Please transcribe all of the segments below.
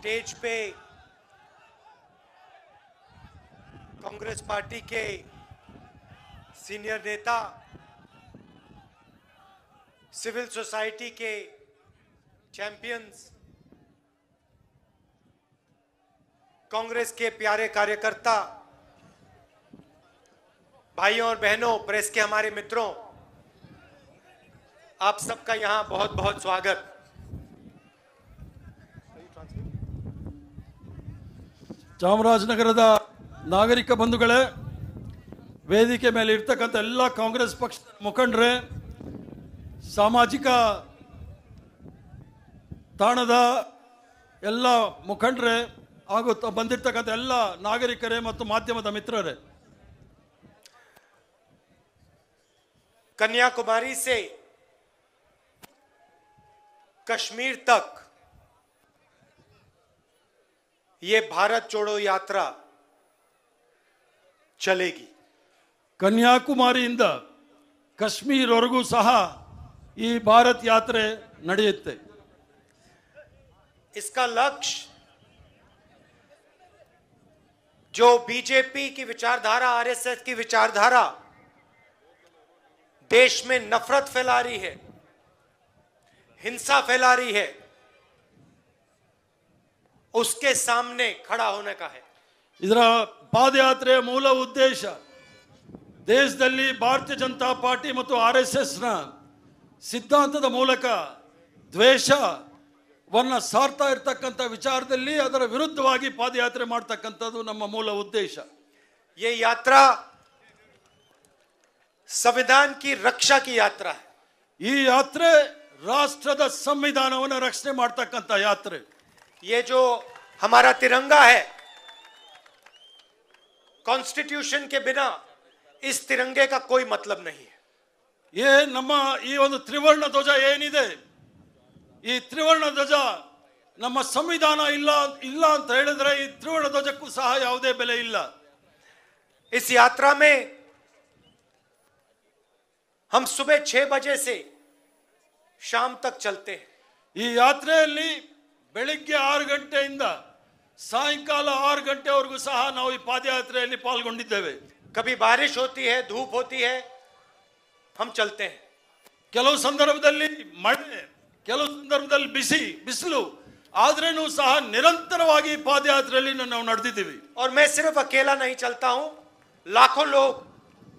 Stage पे Congress party के senior नेता, सिविल सोसाइटी के चैंपियंस, कांग्रेस के प्यारे कार्यकर्ता, भाइयों और बहनों, प्रेस के हमारे मित्रों, आप सबका यहाँ बहुत बहुत स्वागत। ಚಾಮರಾಜನಗರದ ನಾಗರಿಕ ಬಂಧುಗಳೇ ವೇದಿಕೆ ಮೇಲೆ ಇರ್ತಕ್ಕಂಥ ಎಲ್ಲ ಕಾಂಗ್ರೆಸ್ ಪಕ್ಷದ ಮುಖಂಡರೇ ಸಾಮಾಜಿಕ ತಾಣದ ಎಲ್ಲ ಮುಖಂಡರೇ ಹಾಗೂ ತ- ಬಂದಿರ್ತಕ್ಕಂಥ ಎಲ್ಲ ನಾಗರಿಕರೇ ಮತ್ತು ಮಾಧ್ಯಮದ ಮಿತ್ರರೇ कन्याकुमारी से कश्मीर तक ये भारत जोड़ो यात्रा चलेगी ಕನ್ಯಾಕುಮಾರಿಯಿಂದ ಕಾಶ್ಮೀರ್ವರೆಗೂ ಸಹ ಈ ಭಾರತ್ ಯಾತ್ರೆ ನಡೆಯುತ್ತೆ इसका लक्ष्य जो बीजेपी की विचारधारा आरएसएस की विचारधारा देश में नफरत फैला रही है हिंसा फैला रही है उसके सामने खड़ा होने का है ಇದರ ಪಾದಯಾತ್ರೆಯ ಮೂಲ ಉದ್ದೇಶ ದೇಶದಲ್ಲಿ ಭಾರತೀಯ ಜನತಾ ಪಾರ್ಟಿ ಮತ್ತು ಆರ್ ಎಸ್ ಎಸ್ನ ಸಿದ್ಧಾಂತದ ಮೂಲಕ ದ್ವೇಷವನ್ನ ಸಾರ್ತಾ ಇರ್ತಕ್ಕಂಥ ವಿಚಾರದಲ್ಲಿ ಅದರ ವಿರುದ್ಧವಾಗಿ ಪಾದಯಾತ್ರೆ ಮಾಡ್ತಕ್ಕಂಥದ್ದು ನಮ್ಮ ಮೂಲ ಉದ್ದೇಶ ये यात्रा संविधान की रक्षा की यात्रा है ಈ ಯಾತ್ರೆ ರಾಷ್ಟ್ರದ ಸಂವಿಧಾನವನ್ನು ರಕ್ಷಣೆ ಮಾಡ್ತಕ್ಕಂಥ ಯಾತ್ರೆ ये जो हमारा तिरंगा है कॉन्स्टिट्यूशन के बिना इस तिरंगे का कोई मतलब नहीं है ಏ ನಮ್ಮ ಈ ಒಂದು ತ್ರಿವರ್ಣ ಧ್ವಜ ಏನಿದೆ ಈ ತ್ರಿವರ್ಣ ಧ್ವಜ ನಮ್ಮ ಸಂವಿಧಾನ ಇಲ್ಲ ಇಲ್ಲ ಅಂತ ಹೇಳಿದ್ರೆ ಈ ತ್ರಿವರ್ಣ ಧ್ವಜಕ್ಕೂ ಸಹ ಯಾವುದೇ ಬೆಲೆ ಇಲ್ಲ इस यात्रा में हम सुबह छह बजे से शाम तक चलते हैं ಈ ಯಾತ್ರೆಯಲ್ಲಿ ಬೆಳಿಗ್ಗೆ ಆರು ಗಂಟೆಯಿಂದ ಸಾಯಂಕಾಲ ಆರು ಗಂಟೆವರೆಗೂ ಸಹ ನಾವು ಈ ಪಾದಯಾತ್ರೆಯಲ್ಲಿ ಪಾಲ್ಗೊಂಡಿದ್ದೇವೆ कभी बारिश होती है धूप होती है हम चलते हैं ಕೆಲವು ಸಂದರ್ಭದಲ್ಲಿ ಮಳೆ ಕೆಲವು ಸಂದರ್ಭದಲ್ಲಿ ಬಿಸಿ ಬಿಸಿಲು ಆದ್ರೇನು ಸಹ ನಿರಂತರವಾಗಿ ಈ ಪಾದಯಾತ್ರೆಯಲ್ಲಿ ನಾವು ನಡೆದಿದ್ದೀವಿ और मैं सिर्फ अकेला नहीं चलता हूं लाखों लोग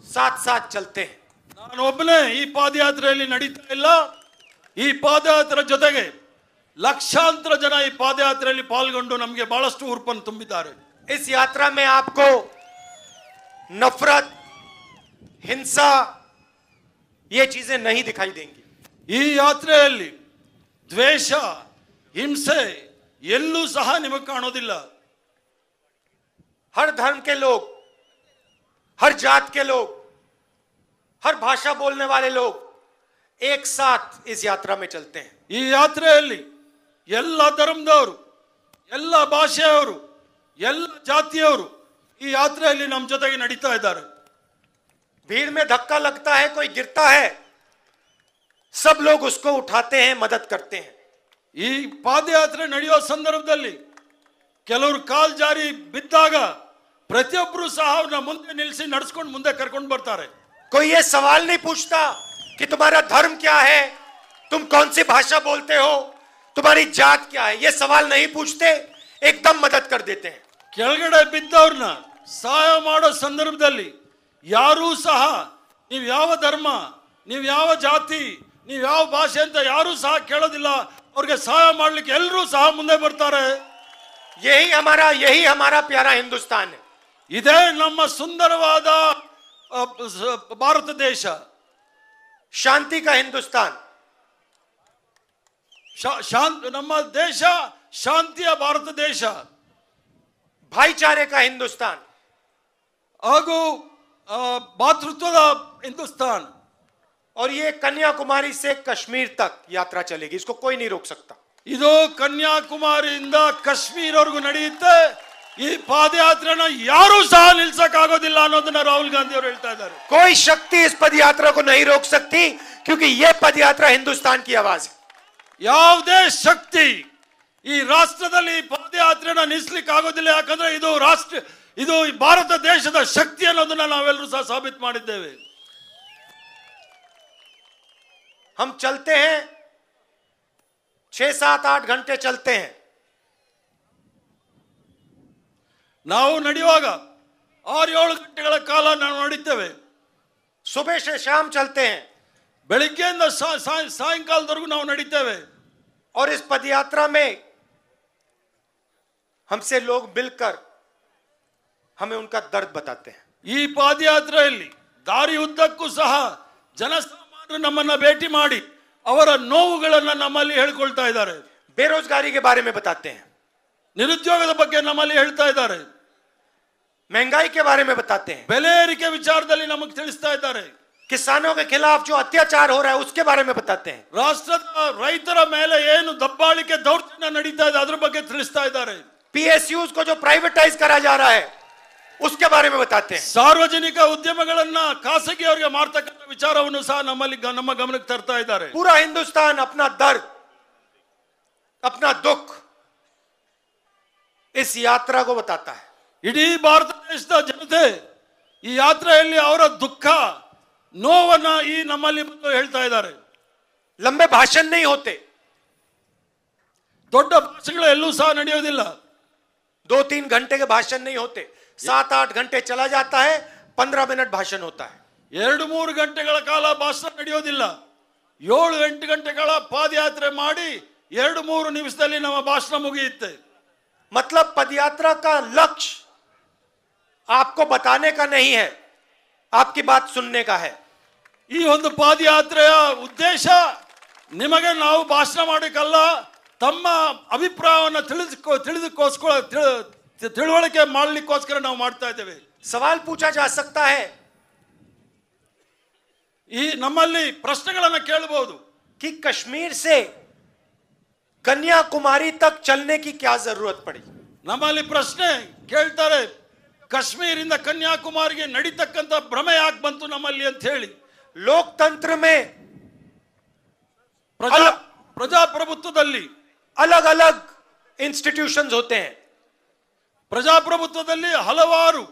साथ साथ चलते हैं ನಾನು ಒಬ್ಬನೇ ಈ ಪಾದಯಾತ್ರೆಯಲ್ಲಿ ನಡೀತಾ ಇಲ್ಲ ಈ ಪಾದಯಾತ್ರೆ ಜೊತೆಗೆ ಲಕ್ಷಾಂತರ ಜನ ಈ ಪಾದಯಾತ್ರೆಯಲ್ಲಿ ಪಾಲ್ಗೊಂಡು ನಮಗೆ ಬಹಳಷ್ಟು ಉರುಪನ್ನು ತುಂಬಿದ್ದಾರೆ इस यात्रा में आपको नफरत हिंसा ये चीजें नहीं दिखाई देंगी ಈ ಯಾತ್ರೆಯಲ್ಲಿ ದ್ವೇಷ ಹಿಂಸೆ ಎಲ್ಲೂ ಸಹ ನಿಮಗೆ ಕಾಣೋದಿಲ್ಲ हर धर्म के लोग हर जात के लोग हर भाषा बोलने वाले लोग एक साथ इस यात्रा में चलते हैं ಈ ಯಾತ್ರೆಯಲ್ಲಿ ಎಲ್ಲ ಧರ್ಮದವರು ಎಲ್ಲ ಭಾಷೆಯವರು ಎಲ್ಲ ಜಾತಿಯವರು ಈ ಯಾತ್ರೆಯಲ್ಲಿ ನಮ್ಮ ಜೊತೆಗೆ ನಡೀತಾ ಇದ್ದಾರೆ भीड़ में धक्का लगता है कोई गिरता है सब लोग उसको उठाते हैं मदद करते हैं ಈ ಪಾದಯಾತ್ರೆ ನಡೆಯುವ ಸಂದರ್ಭದಲ್ಲಿ ಕೆಲವರು ಕಾಲ್ ಜಾರಿ ಬಿದ್ದಾಗ ಪ್ರತಿಯೊಬ್ಬರು ಸಹ ಅವ್ರನ್ನ ಮುಂದೆ ನಿಲ್ಲಿಸಿ ನಡ್ಸ್ಕೊಂಡು ಮುಂದೆ ಕರ್ಕೊಂಡು ಬರ್ತಾರೆ कोई ये सवाल नहीं पूछता कि तुम्हारा धर्म क्या है तुम कौन सी भाषा बोलते हो तुम्हारी जात क्या है ये सवाल नहीं पूछते एकदम मदद कर देते हैं ಕೆಳಗಡೆ ಬಿದ್ದವ್ರನ್ನ ಸಹಾಯ ಮಾಡೋ ಸಂದರ್ಭದಲ್ಲಿ ಯಾರೂ ಸಹ ನೀವು ಯಾವ ಧರ್ಮ ನೀವು ಯಾವ ಜಾತಿ ನೀವು ಯಾವ ಭಾಷೆ ಅಂತ ಯಾರೂ ಸಹ ಕೇಳೋದಿಲ್ಲ ಅವ್ರಿಗೆ ಸಹಾಯ ಮಾಡ್ಲಿಕ್ಕೆ ಎಲ್ಲರೂ ಸಹ ಮುಂದೆ ಬರ್ತಾರೆ यही हमारा यही हमारा प्यारा हिंदुस्तान है ಇದೇ ನಮ್ಮ ಸುಂದರವಾದ ಅ, ಸ- ಭಾರತ ದೇಶ शांति का हिंदुस्तान ಶಾ- ಶಾಂತ ನಮ್ಮ ದೇಶ ಶಾಂತಿಯ ಭಾರತ ದೇಶ भाईचारे का हिंदुस्तान ಹಾಗೂ ಆ, ಭಾತೃತ್ವದ ಹಿಂದೂಸ್ತಾನ್ और ये कन्याकुमारी से कश्मीर तक यात्रा चलेगी इसको कोई नहीं रोक सकता ಇದು ಕನ್ಯಾಕುಮಾರಿಯಿಂದ ಕಾಶ್ಮೀರ್ವರೆಗೂ ನಡೆಯುತ್ತೆ ಈ ಪಾದಯಾತ್ರೆನ ಯಾರೂ ಸಹ ನಿಲ್ಸಕ್ಕಾಗೋದಿಲ್ಲ ಅನ್ನೋದನ್ನ ರಾಹುಲ್ ಗಾಂಧಿ ಅವರು ಹೇಳ್ತಾ ಇದ್ದಾರೆ कोई शक्ति इस पद यात्रा को नहीं रोक सकती क्योंकि ये पद यात्रा हिंदुस्तान की आवाज है ಯಾವುದೇ ಶಕ್ತಿ ಈ ರಾಷ್ಟ್ರದಲ್ಲಿ ಈ ಪಾದಯಾತ್ರೆನ ನಿಲ್ಲಿಸ್ಲಿಕ್ಕೆ ಆಗೋದಿಲ್ಲ ಯಾಕಂದ್ರೆ ಇದು ರಾಷ್ಟ್ರ ಇದು ಈ ಭಾರತ ದೇಶದ ಶಕ್ತಿ ಅನ್ನೋದನ್ನ ನಾವೆಲ್ಲರೂ ಸಹ ಸಾಬೀತು ಮಾಡಿದ್ದೇವೆ हम चलते हैं छह सात आठ घंटे चलते हैं ನಾವು ನಡೆಯುವಾಗ ಆರು ಏಳು ಗಂಟೆಗಳ ಕಾಲ ನಾವು ನಡೀತೇವೆ सुबह से शाम चलते हैं ಬೆಳಿಗ್ಗೆಯಿಂದ ಸಾ- ಸಾ- ಸಾಯಂಕಾಲದವರೆಗೂ ನಾವು ನಡೀತೇವೆ और इस पदयात्रा में हमसे लोग मिलकर हमें उनका दर्द बताते हैं ಈ ಪಾದಯಾತ್ರೆಯಲ್ಲಿ ದಾರಿ ಉದ್ದಕ್ಕೂ ಸಹ ಜನಸಾಮಾನ್ಯರು ನಮ್ಮನ್ನ ಭೇಟಿ ಮಾಡಿ ಅವರ ನೋವುಗಳನ್ನ ನಮ್ಮಲ್ಲಿ ಹೇಳ್ಕೊಳ್ತಾ ಇದ್ದಾರೆ बेरोजगारी के बारे में बताते हैं ನಿರುದ್ಯೋಗದ ಬಗ್ಗೆ ನಮ್ಮಲ್ಲಿ ಹೇಳ್ತಾ ಇದ್ದಾರೆ महंगाई के बारे में बताते हैं ಬೆಲೆ ಏರಿಕೆ ವಿಚಾರದಲ್ಲಿ ನಮಗೆ ತಿಳಿಸ್ತಾ ಇದ್ದಾರೆ किसानों के खिलाफ जो अत्याचार हो रहा है उसके बारे में बताते हैं ರಾಷ್ಟ್ರದ ರೈತರ ಮೇಲೆ ಏನು ದಬ್ಬಾಳಿಕೆ ದೌರ್ಜನ್ಯ ನಡೀತಾ ಇದೆ ಅದ್ರ ಬಗ್ಗೆ ತಿಳಿಸ್ತಾ ಇದ್ದಾರೆ पीएसयूज को जो प्राइवेटाइज करा जा रहा है उसके बारे में बताते हैं ಸಾರ್ವಜನಿಕ ಉದ್ಯಮಗಳನ್ನ ಖಾಸಗಿಯವರಿಗೆ ಮಾರ್ತಕ್ಕಂಥ ವಿಚಾರವನ್ನು ಸಹ ನಮ್ಮಲ್ಲಿ ಗ- ನಮ್ಮ ಗಮನಕ್ಕೆ ತರ್ತಾ ಇದ್ದಾರೆ पूरा हिंदुस्तान अपना दर्द अपना दुख इस यात्रा को बताता है ಇಡೀ ಭಾರತ ದೇಶದ ಜನತೆ ಈ ಯಾತ್ರೆಯಲ್ಲಿ ಅವರ ದುಃಖ ನೋವನ್ನ ಈ ನಮ್ಮಲ್ಲಿ ಬಂದು ಹೇಳ್ತಾ ಇದ್ದಾರೆ लंबे भाषण नहीं होते ದೊಡ್ಡ ಭಾಷೆಗಳು ಎಲ್ಲೂ ಸಹ ನಡೆಯೋದಿಲ್ಲ दो तीन घंटे के भाषण नहीं होते सात आठ घंटे चला जाता है पंद्रह मिनट भाषण होता है ಎರಡು ಮೂರು ಗಂಟೆಗಳ ಕಾಲ ಭಾಷಣ ನಡೆಯೋದಿಲ್ಲ ಏಳು ಎಂಟು ಗಂಟೆಗಳ ಪಾದಯಾತ್ರೆ ಮಾಡಿ ಎರಡು ಮೂರು ನಿಮಿಷದಲ್ಲಿ ನಮ್ಮ ಭಾಷಣ ಮುಗಿಯುತ್ತೆ मतलब पदयात्रा का लक्ष्य आपको बताने का नहीं है आपकी बात सुनने का है ಈ ಒಂದು ಪಾದಯಾತ್ರೆಯ ಉದ್ದೇಶ ನಿಮಗೆ ನಾವು ಭಾಷಣ ಮಾಡಕ್ಕಲ್ಲ ತಮ್ಮ ಅಭಿಪ್ರಾಯವನ್ನು ತಿಳಿದುಕೋ ತಿಳಿದುಕೋಸ್ಕರ ತಿಳಿ- ತಿಳುವಳಿಕೆ ಮಾಡಲಿಕ್ಕೋಸ್ಕರ ನಾವು ಮಾಡ್ತಾ ಇದ್ದೇವೆ सवाल पूछा जा सकता है ಈ ನಮ್ಮಲ್ಲಿ ಪ್ರಶ್ನೆಗಳನ್ನ ಕೇಳಬಹುದು कि कश्मीर से कन्याकुमारी तक चलने की क्या जरूरत पड़ी ನಮ್ಮಲ್ಲಿ ಪ್ರಶ್ನೆ ಕೇಳ್ತಾರೆ ಕಾಶ್ಮೀರಿಂದ ಕನ್ಯಾಕುಮಾರಿಗೆ ನಡೀತಕ್ಕಂಥ ಭ್ರಮೆ ಯಾಕೆ ಬಂತು ನಮ್ಮಲ್ಲಿ ಅಂತ ಹೇಳಿ लोकतंत्र में ಪ್ರಜಾ ಅಲ್ಲ. ಪ್ರಜಾಪ್ರಭುತ್ವದಲ್ಲಿ अलग अलग इंस्टीट्यूशंस होते हैं ಪ್ರಜಾಪ್ರಭುತ್ವದಲ್ಲಿ ಹಲವಾರು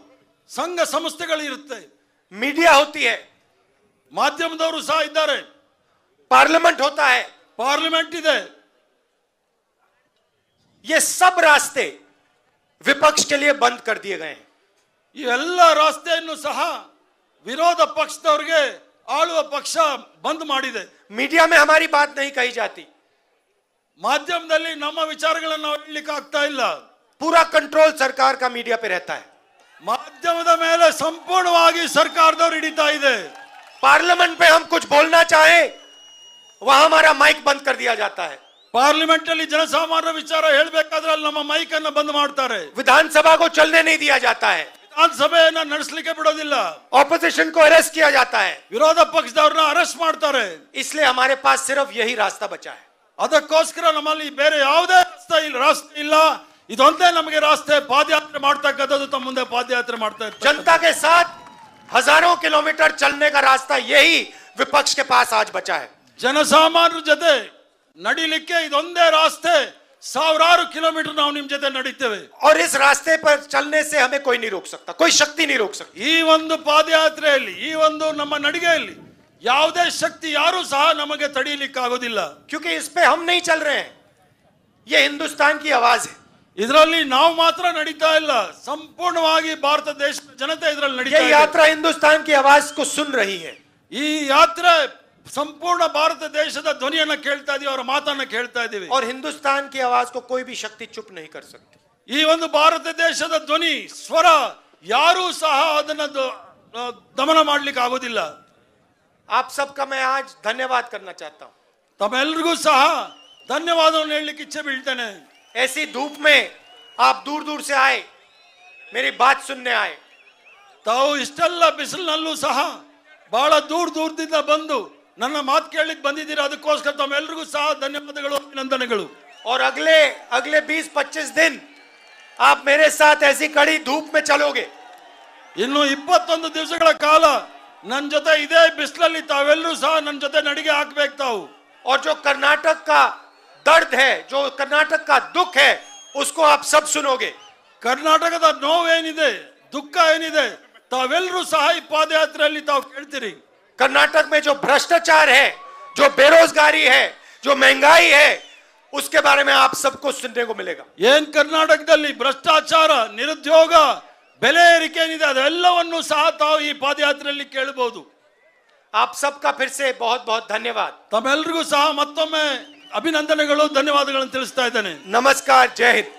ಸಂಘ ಸಂಸ್ಥೆಗಳು ಇರುತ್ತೆ मीडिया होती है ಮಾಧ್ಯಮದವರು ಸಹ ಇದ್ದಾರೆ पार्लियामेंट होता है ಪಾರ್ಲಿಮೆಂಟ್ ಇದೆ ये सब रास्ते विपक्ष के लिए बंद कर दिए गए हैं ಈ ಎಲ್ಲ ರಸ್ತೆಯನ್ನು ಸಹ ವಿರೋಧ ಪಕ್ಷದವರಿಗೆ ಆಳುವ ಪಕ್ಷ ಬಂದ್ ಮಾಡಿದೆ मीडिया में हमारी बात नहीं कही जाती ಮಾಧ್ಯಮದಲ್ಲಿ ನಮ್ಮ ವಿಚಾರಗಳನ್ನು ನಾವು ಹೇಳಲಿಕ್ಕೆ ಆಗ್ತಾ ಇಲ್ಲ पूरा कंट्रोल सरकार का मीडिया पे रहता है ಮಾಧ್ಯಮದ ಮೇಲೆ ಸಂಪೂರ್ಣವಾಗಿ ಸರ್ಕಾರದವರು ಹಿಡಿತಾ ಇದೆ पार्लियामेंट में हम कुछ बोलना चाहें वहां हमारा माइक बंद कर दिया जाता है ಪಾರ್ಲಿಮೆಂಟ್ ಅಲ್ಲಿ ಜನಸಾಮಾನ್ಯರ ವಿಚಾರ ಹೇಳ್ಬೇಕಾದ್ರೆ ಅಲ್ಲಿ ನಮ್ಮ ಮೈಕ್ ಅನ್ನ ಬಂದ್ ಮಾಡ್ತಾರೆ विधानसभा को चलने नहीं दिया जाता है ವಿಧಾನಸಭೆಯನ್ನ ನಡೆಸಲಿಕ್ಕೆ ಬಿಡೋದಿಲ್ಲ ऑपोजिशन को अरेस्ट किया जाता है ವಿರೋಧ ಪಕ್ಷದವ್ರನ್ನ ಅರೆಸ್ಟ್ ಮಾಡ್ತಾರೆ इसलिए हमारे पास सिर्फ यही रास्ता बचा है ಅದಕ್ಕೋಸ್ಕರ ನಮ್ಮಲ್ಲಿ ಬೇರೆ ಯಾವುದೇ ರಸ್ತೆ ಇಲ್ಲ ರಾಸ್ತೆ ಇಲ್ಲ ಇದೊಂದೇ ನಮಗೆ ರಾಸ್ತೆ ಪಾದಯಾತ್ರೆ ಮಾಡ್ತಕ್ಕಂಥದ್ದು ತಮ್ಮ ಮುಂದೆ ಪಾದಯಾತ್ರೆ ಮಾಡ್ತಾ ಇರ್ತಾರೆ जनता के साथ हजारों किलोमीटर चलने का रास्ता यही विपक्ष के पास आज बचा है ಜನಸಾಮಾನ್ಯರ ಜೊತೆ ನಡಿಲಿಕ್ಕೆ ಇದೊಂದೇ ರಾಸ್ತೆ ಸಾವಿರಾರು ಕಿಲೋಮೀಟರ್ ನಾವು ನಿಮ್ ಜೊತೆ ನಡೀತೇವೆ और इस रास्ते पर चलने से हमें कोई नहीं रोक सकता कोई शक्ति नहीं रोक सकती ಈ ಒಂದು ಪಾದಯಾತ್ರೆಯಲ್ಲಿ ಈ ಒಂದು ನಮ್ಮ ನಡಿಗೆಯಲ್ಲಿ ಯಾವುದೇ ಶಕ್ತಿ ಯಾರೂ ಸಹ ನಮಗೆ ತಡೆಯಲಿಕ್ಕೆ ಆಗೋದಿಲ್ಲ क्योंकि इस पे हम नहीं चल रहे हैं ये हिंदुस्तान की आवाज है ಇದರಲ್ಲಿ ನಾವು ಮಾತ್ರ ನಡೀತಾ ಇಲ್ಲ ಸಂಪೂರ್ಣವಾಗಿ ಭಾರತ ದೇಶದ ಜನತೆ ಇದರಲ್ಲಿ ನಡೀತಾ ये ಇದೆ यात्रा हिंदुस्तान की आवाज को सुन रही है ಈ ಯಾತ್ರೆ ಸಂಪೂರ್ಣ ಭಾರತ ದೇಶದ ಧ್ವನಿಯನ್ನ ಕೇಳ್ತಾ ಇದೀವಿ ಅವರ ಮಾತನ್ನ ಕೇಳ್ತಾ ಇದೀವಿ और हिंदुस्तान की आवाज को कोई भी शक्ति चुप नहीं कर सकती ಈ ಒಂದು ಭಾರತ ದೇಶದ ಧ್ವನಿ ಸ್ವರ ಯಾರೂ ಸಹ ಅದನ್ನ ದ- ಆ, ದಮನ ಮಾಡ್ಲಿಕ್ಕೆ ಆಗೋದಿಲ್ಲ आप सबका मैं आज धन्यवाद करना चाहता हूं ತಮ್ಮೆಲ್ರಿಗೂ ಸಹ ಧನ್ಯವಾದವನ್ನು ಹೇಳಲಿಕ್ಕೆ ಇಚ್ಛೆ ಬೀಳ್ತೇನೆ ऐसी धूप में आप दूर दूर से आए मेरी बात सुनने आए ತಾವು ಇಷ್ಟೆಲ್ಲ ಬಿಸಿಲಿನಲ್ಲೂ ಸಹ ಬಹಳ ದೂರ ದೂರದಿಂದ ಬಂದು ನನ್ನ ಮಾತು ಕೇಳಲಿಕ್ಕೆ ಬಂದಿದ್ದೀರಾ ಅದಕ್ಕೋಸ್ಕರ ತಮ್ಮೆಲ್ರಿಗೂ ಸಹ ಧನ್ಯವಾದಗಳು ಅಭಿನಂದನೆಗಳು और अगले अगले 20-25 दिन आप मेरे साथ ऐसी कड़ी धूप में चलोगे ಇನ್ನು ಇಪ್ಪತ್ತೊಂದು ದಿವಸಗಳ ಕಾಲ ನನ್ನ ಜೊತೆ ಇದೇ ಬಿಸಿಲಲ್ಲಿ ತಾವೆಲ್ಲರೂ ಸಹ ನನ್ನ ಜೊತೆ ನಡಿಗೆ ಹಾಕ್ಬೇಕು ತಾವು और जो कर्नाटक का दर्द है जो कर्नाटक का दुख है उसको आप सब सुनोगे ಕರ್ನಾಟಕದ ನೋವೇನಿದೆ ದುಃಖ ಏನಿದೆ ತಾವೆಲ್ಲರೂ ಸಹ ಈ ಪಾದಯಾತ್ರೆಯಲ್ಲಿ ತಾವು ಕೇಳ್ತೀರಿ कर्नाटक में जो भ्रष्टाचार है जो बेरोजगारी है जो महंगाई है उसके बारे में आप सबको सुनने को मिलेगा ಏನ್ ಕರ್ನಾಟಕದಲ್ಲಿ ಭ್ರಷ್ಟಾಚಾರ ನಿರುದ್ಯೋಗ ಬೆಲೆ ಏರಿಕೆ ಏನಿದೆ ಅದೆಲ್ಲವನ್ನು ಸಹ ತಾವು ಈ ಪಾದಯಾತ್ರೆಯಲ್ಲಿ ಕೇಳಬಹುದು आप सबका फिर से बहुत बहुत धन्यवाद ತಮ್ಮೆಲ್ರಿಗೂ ಸಹ ಮತ್ತೊಮ್ಮೆ ಅಭಿನಂದನೆಗಳು ಧನ್ಯವಾದಗಳನ್ನು ತಿಳಿಸ್ತಾ ಇದ್ದೇನೆ नमस्कार जय हिंद